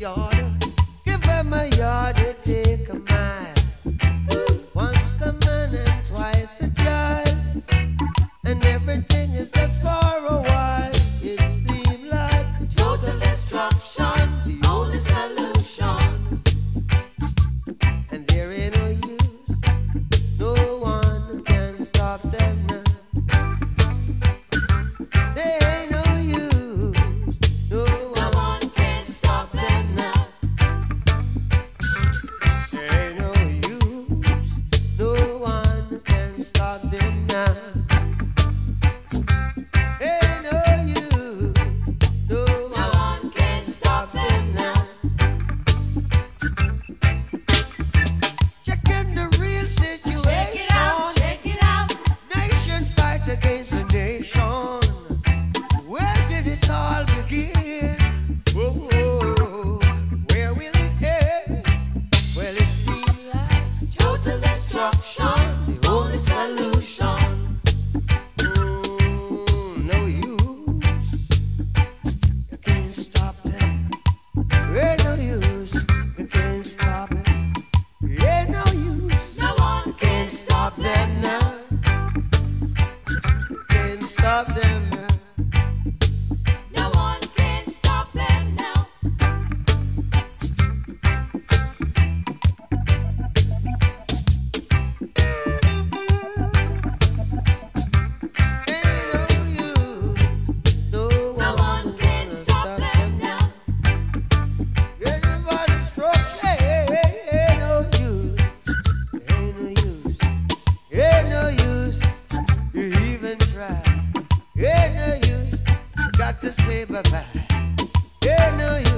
To say Yeah, no,